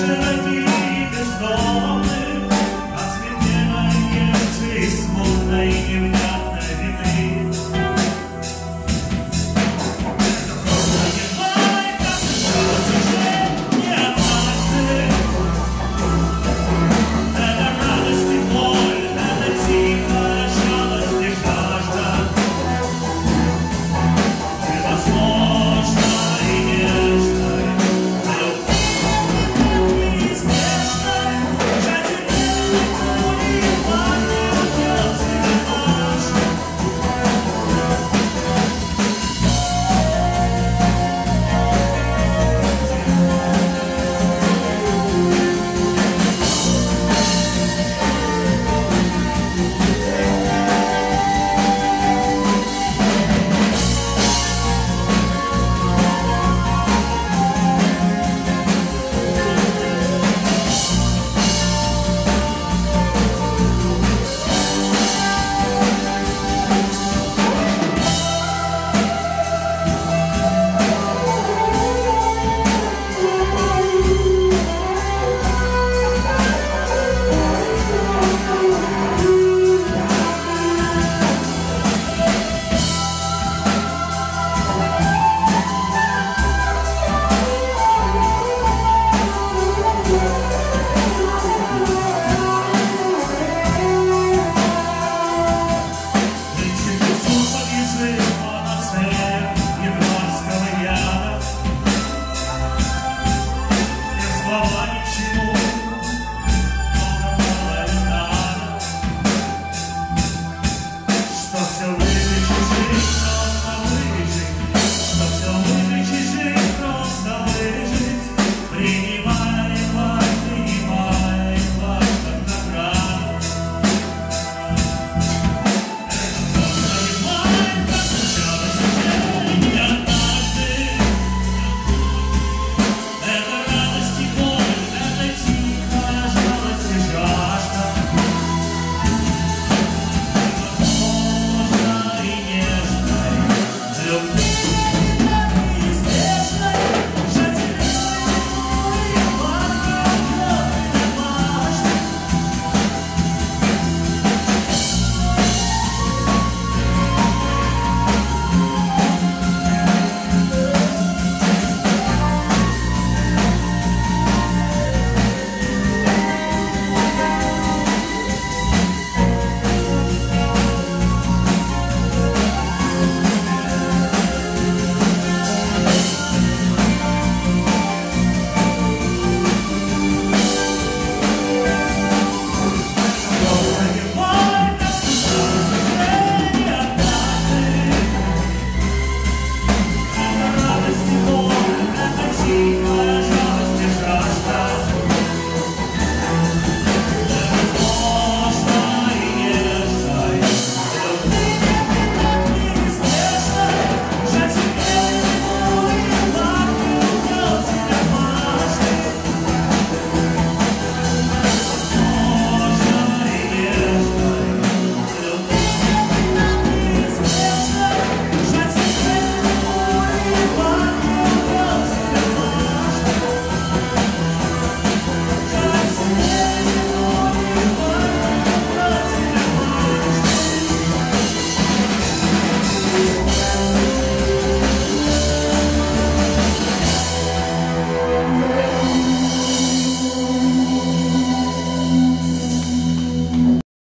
Wszelki bezdomny, a zmieniona jest.